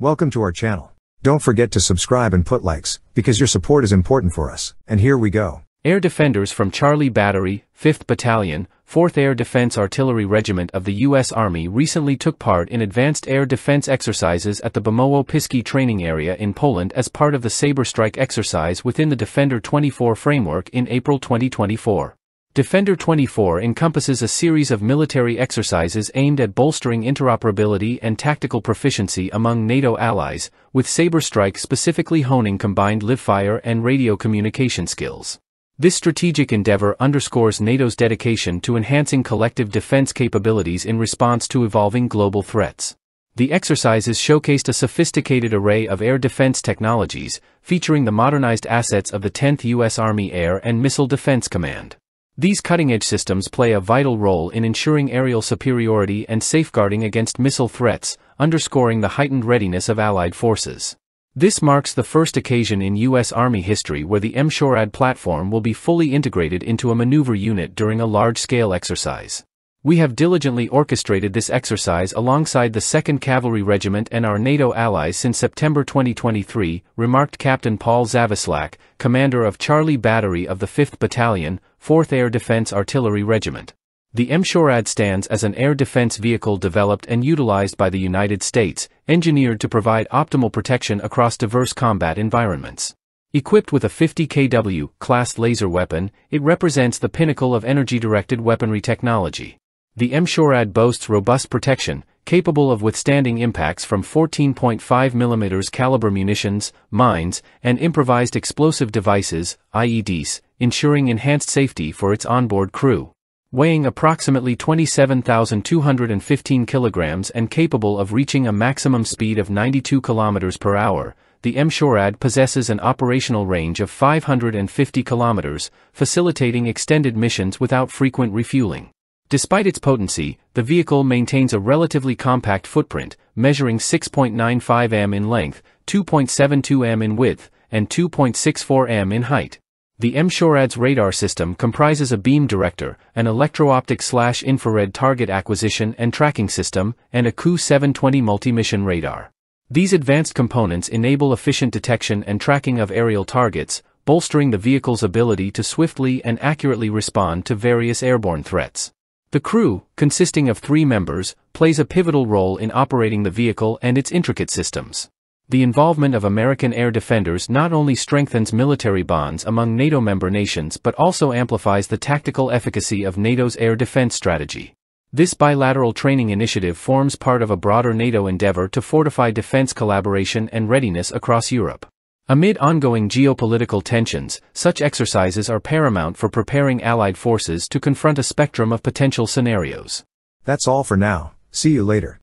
Welcome to our channel. Don't forget to subscribe and put likes, because your support is important for us. And here we go. Air defenders from Charlie Battery, 5th Battalion, 4th Air Defense Artillery Regiment of the U.S. Army recently took part in advanced air defense exercises at the Bemowo Piskie training area in Poland as part of the Sabre Strike exercise within the Defender 24 framework in April 2024. Defender 24 encompasses a series of military exercises aimed at bolstering interoperability and tactical proficiency among NATO allies, with Sabre Strike specifically honing combined live-fire and radio communication skills. This strategic endeavor underscores NATO's dedication to enhancing collective defense capabilities in response to evolving global threats. The exercises showcased a sophisticated array of air defense technologies, featuring the modernized assets of the 10th U.S. Army Air and Missile Defense Command. These cutting-edge systems play a vital role in ensuring aerial superiority and safeguarding against missile threats, underscoring the heightened readiness of Allied forces. This marks the first occasion in U.S. Army history where the M-SHORAD platform will be fully integrated into a maneuver unit during a large-scale exercise. We have diligently orchestrated this exercise alongside the 2nd Cavalry Regiment and our NATO allies since September 2023, remarked Captain Paul Zavislak, commander of Charlie Battery of the 5th Battalion, 4th Air Defense Artillery Regiment. The M-SHORAD stands as an air defense vehicle developed and utilized by the United States, engineered to provide optimal protection across diverse combat environments. Equipped with a 50 kW class laser weapon, it represents the pinnacle of energy-directed weaponry technology. The M-SHORAD boasts robust protection, capable of withstanding impacts from 14.5 mm caliber munitions, mines, and improvised explosive devices, IEDs, ensuring enhanced safety for its onboard crew weighing approximately 27,215 kilograms and capable of reaching a maximum speed of 92 kilometers per hour, the M-SHORAD possesses an operational range of 550 kilometers, facilitating extended missions without frequent refueling. Despite its potency, the vehicle maintains a relatively compact footprint, measuring 6.95 m in length, 2.72 m in width, and 2.64 m in height. The M-SHORAD's radar system comprises a beam director, an electro-optic-slash-infrared target acquisition and tracking system, and a Ku-720 multi-mission radar. These advanced components enable efficient detection and tracking of aerial targets, bolstering the vehicle's ability to swiftly and accurately respond to various airborne threats. The crew, consisting of three members, plays a pivotal role in operating the vehicle and its intricate systems the involvement of American air defenders not only strengthens military bonds among NATO member nations but also amplifies the tactical efficacy of NATO's air defense strategy. This bilateral training initiative forms part of a broader NATO endeavor to fortify defense collaboration and readiness across Europe. Amid ongoing geopolitical tensions, such exercises are paramount for preparing Allied forces to confront a spectrum of potential scenarios. That's all for now. See you later.